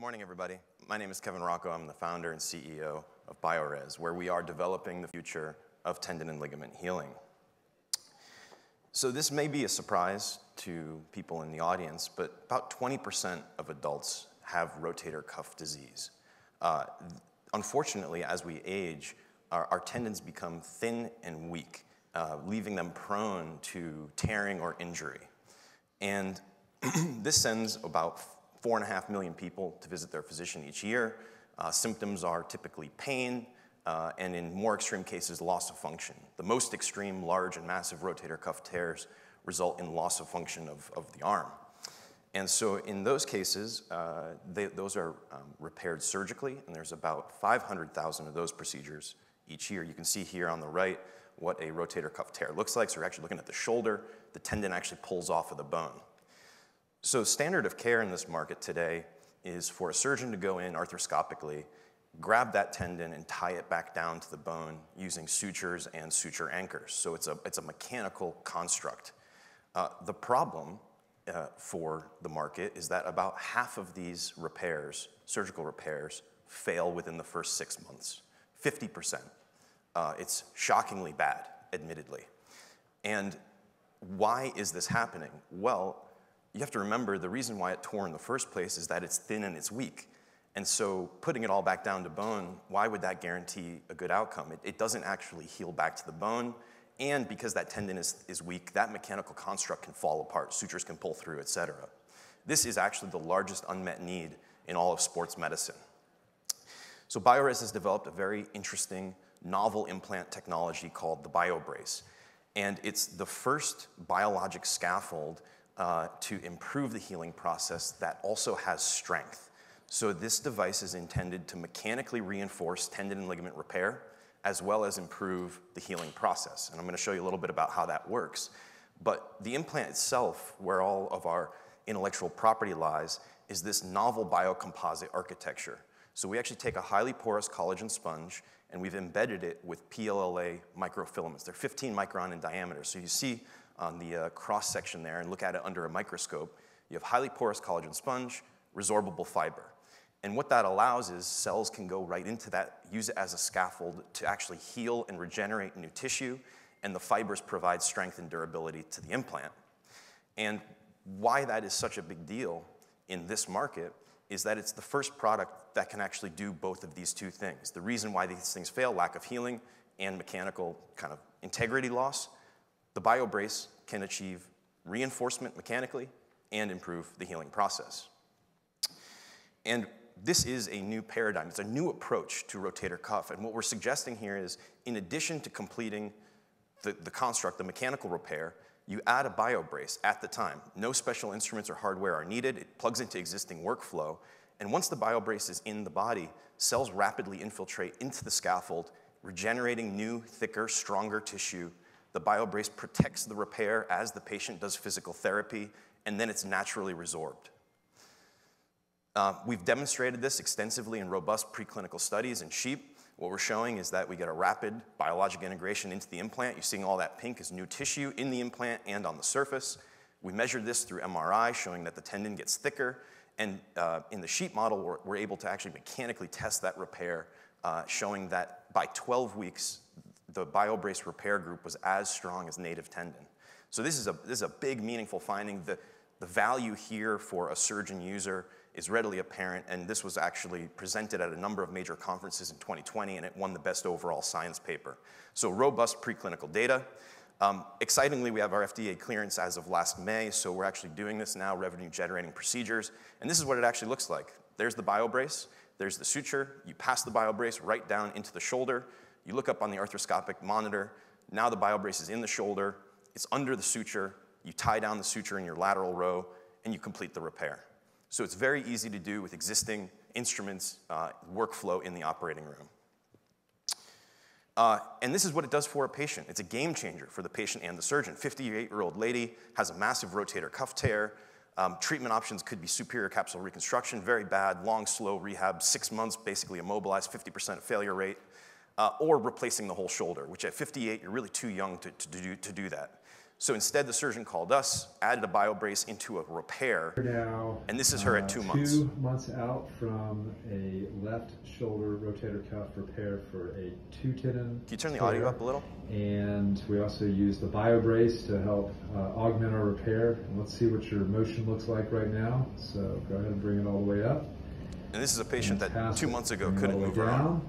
Good morning, everybody. My name is Kevin Rocco. I'm the founder and CEO of Biorez, where we are developing the future of tendon and ligament healing. So this may be a surprise to people in the audience, but about 20% of adults have rotator cuff disease. Uh, unfortunately, as we age, our, our, tendons become thin and weak, uh, leaving them prone to tearing or injury. And this sends about four and a half million people to visit their physician each year. Uh, symptoms are typically pain, uh, and in more extreme cases, loss of function. The most extreme, large and massive rotator cuff tears result in loss of function of, of the arm. And so in those cases, uh, they, those are um, repaired surgically, and there's about 500,000 of those procedures each year. You can see here on the right what a rotator cuff tear looks like. So we're actually looking at the shoulder. The tendon actually pulls off of the bone. So standard of care in this market today is for a surgeon to go in arthroscopically, grab that tendon and tie it back down to the bone using sutures and suture anchors. So it's a, it's a mechanical construct. Uh, the problem uh, for the market is that about half of these repairs, surgical repairs, fail within the first six months. 50%. Uh, it's shockingly bad, admittedly. And why is this happening? Well, you have to remember the reason why it tore in the first place is that it's thin and it's weak. And so putting it all back down to bone, why would that guarantee a good outcome? It, it doesn't actually heal back to the bone. And because that tendon is, is weak, that mechanical construct can fall apart, sutures can pull through, et cetera. This is actually the largest unmet need in all of sports medicine. So Biorez has developed a very interesting novel implant technology called the BioBrace. And it's the first biologic scaffold uh, to improve the healing process that also has strength. So this device is intended to mechanically reinforce tendon and ligament repair, as well as improve the healing process. And I'm gonna show you a little bit about how that works. But the implant itself, where all of our intellectual property lies, is this novel biocomposite architecture. So we actually take a highly porous collagen sponge and we've embedded it with PLLA microfilaments. They're 15 micron in diameter. So you see on the uh, cross section there and look at it under a microscope, you have highly porous collagen sponge, resorbable fiber. And what that allows is cells can go right into that, use it as a scaffold to actually heal and regenerate new tissue, and the fibers provide strength and durability to the implant. And why that is such a big deal in this market is that it's the first product that can actually do both of these two things. The reason why these things fail, lack of healing and mechanical kind of integrity loss, the BioBrace can achieve reinforcement mechanically and improve the healing process. And this is a new paradigm. It's a new approach to rotator cuff. And what we're suggesting here is, in addition to completing the, the construct, the mechanical repair, you add a BioBrace at the time. No special instruments or hardware are needed. It plugs into existing workflow. And once the BioBrace is in the body, cells rapidly infiltrate into the scaffold, regenerating new, thicker, stronger tissue the BioBrace protects the repair as the patient does physical therapy, and then it's naturally resorbed. Uh, we've demonstrated this extensively in robust preclinical studies in sheep. What we're showing is that we get a rapid biologic integration into the implant. You're seeing all that pink is new tissue in the implant and on the surface. We measured this through MRI, showing that the tendon gets thicker. And uh, in the sheep model, we're, able to actually mechanically test that repair, uh, showing that by 12 weeks, the BioBrace repair group was as strong as native tendon. So this is a, this is a big, meaningful finding. The, the value here for a surgeon user is readily apparent, and this was actually presented at a number of major conferences in 2020, and it won the best overall science paper. So robust preclinical data. Um, excitingly, we have our FDA clearance as of last May, so we're actually doing this now, revenue-generating procedures, and this is what it actually looks like. There's the BioBrace, there's the suture, you pass the BioBrace right down into the shoulder, you look up on the arthroscopic monitor, now the BioBrace is in the shoulder, it's under the suture, you tie down the suture in your lateral row, and you complete the repair. So it's very easy to do with existing instruments, uh, workflow in the operating room. Uh, and this is what it does for a patient. It's a game changer for the patient and the surgeon. 58-year-old lady has a massive rotator cuff tear. Um, treatment options could be superior capsule reconstruction, very bad, long, slow rehab, six months, basically immobilized, 50% failure rate uh, or replacing the whole shoulder, which at 58, you're really too young to, to, do, to do that. So instead, the surgeon called us, added a BioBrace into a repair, now, and this is her uh, at two months. Two months out from a left shoulder rotator cuff repair for a two tendon. Can you turn the audio up a little? And we also use the BioBrace to help uh, augment our repair. And let's see what your motion looks like right now. So go ahead and bring it all the way up. And this is a patient that two months ago Bring couldn't move way her arm. down.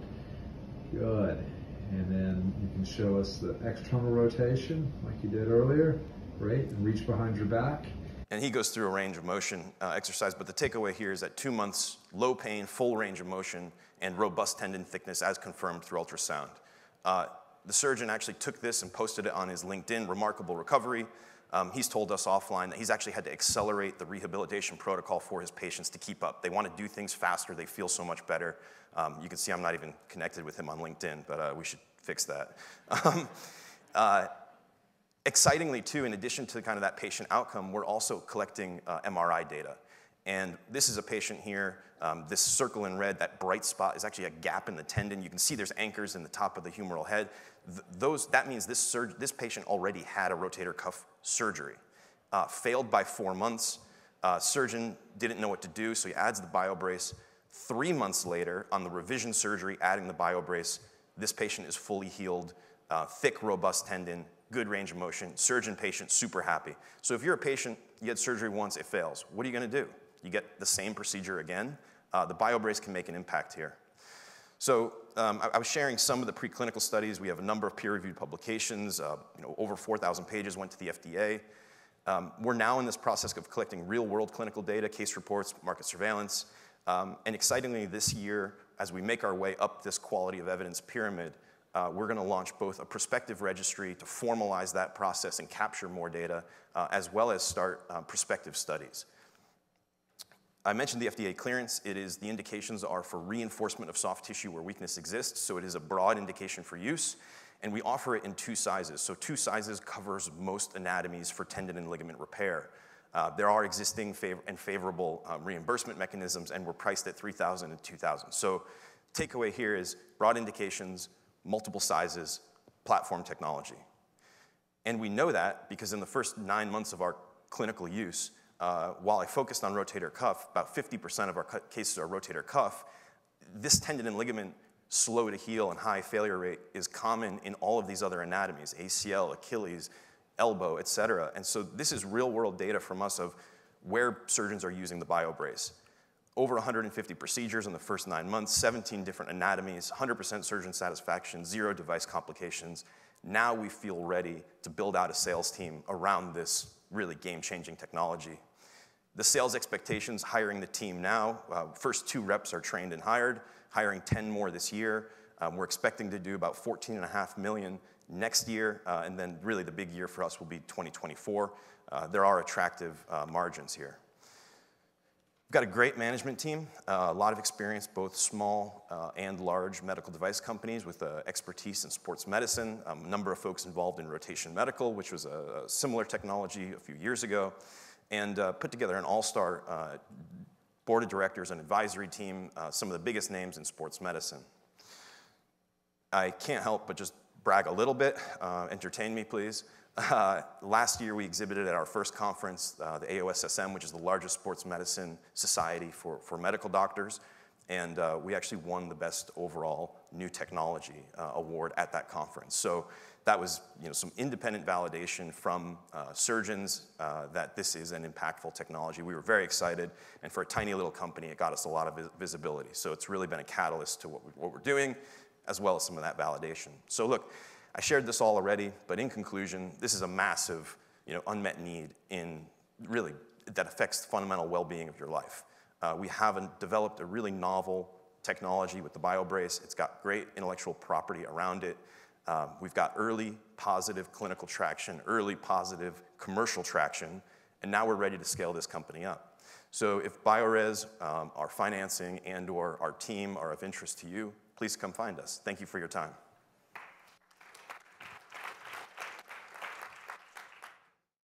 Good. And then you can show us the external rotation like you did earlier. Great. And reach behind your back. And he goes through a range of motion uh, exercise, but the takeaway here is that two months, low pain, full range of motion, and robust tendon thickness as confirmed through ultrasound. Uh, the surgeon actually took this and posted it on his LinkedIn, remarkable recovery. Um, he's told us offline that he's actually had to accelerate the rehabilitation protocol for his patients to keep up. They want to do things faster, they feel so much better. Um, you can see I'm not even connected with him on LinkedIn, but uh, we should fix that. Um, uh, Excitingly, too, in addition to kind of that patient outcome, we're also collecting uh, MRI data. And this is a patient here. Um, this circle in red, that bright spot, is actually a gap in the tendon. You can see there's anchors in the top of the humeral head. Th- those, that means this, this patient already had a rotator cuff surgery. Uh, failed by four months. Uh, surgeon didn't know what to do, so he adds the BioBrace. Three months later, on the revision surgery, adding the BioBrace, this patient is fully healed, uh, thick, robust tendon, good range of motion, surgeon patient, super happy. So if you're a patient, you had surgery once, it fails. What are you gonna do? You get the same procedure again? Uh, the BioBrace can make an impact here. So um, I, I was sharing some of the preclinical studies. We have a number of peer-reviewed publications. Uh, you know, over 4,000 pages went to the FDA. Um, we're now in this process of collecting real-world clinical data, case reports, market surveillance, um, and excitingly, this year, as we make our way up this quality of evidence pyramid, uh, we're going to launch both a prospective registry to formalize that process and capture more data, uh, as well as start uh, prospective studies. I mentioned the FDA clearance. It is the indications are for reinforcement of soft tissue where weakness exists, so it is a broad indication for use, and we offer it in two sizes. So two sizes covers most anatomies for tendon and ligament repair. Uh, there are existing fav- and favorable um, reimbursement mechanisms, and we're priced at 3,000 and 2,000. So takeaway here is broad indications, multiple sizes, platform technology. And we know that because in the first nine months of our clinical use, uh, while I focused on rotator cuff, about 50% of our cases are rotator cuff. This tendon and ligament slow to heal and high failure rate is common in all of these other anatomies, ACL, Achilles, elbow, et cetera. And so this is real world data from us of where surgeons are using the BioBrace. Over 150 procedures in the first nine months, 17 different anatomies, 100% surgeon satisfaction, zero device complications. Now we feel ready to build out a sales team around this really game changing technology. The sales expectations, hiring the team now, uh, first two reps are trained and hired, hiring 10 more this year. Um, we're expecting to do about 14.5 million next year, uh, and then really the big year for us will be 2024. Uh, there are attractive uh, margins here. We've got a great management team, uh, a lot of experience, both small uh, and large medical device companies with expertise in sports medicine. Um, a number of folks involved in Rotation Medical, which was a, a similar technology a few years ago, and uh, put together an all-star uh, board of directors and advisory team, uh, some of the biggest names in sports medicine. I can't help but just brag a little bit. Uh, entertain me, please. Uh, last year, we exhibited at our first conference, uh, the AOSSM, which is the largest sports medicine society for, for medical doctors. And uh, we actually won the best overall new technology uh, award at that conference. So that was you know, some independent validation from uh, surgeons uh, that this is an impactful technology. We were very excited. And for a tiny little company, it got us a lot of vis- visibility. So it's really been a catalyst to what, we, what we're doing, as well as some of that validation. So look, I shared this all already, but in conclusion, this is a massive, you know, unmet need in really that affects the fundamental well-being of your life. Uh, we have developed a really novel technology with the BioBrace. It's got great intellectual property around it. Um, we've got early positive clinical traction, early positive commercial traction, and now we're ready to scale this company up. So if Biorez, um, our financing and or our team are of interest to you, please come find us. Thank you for your time.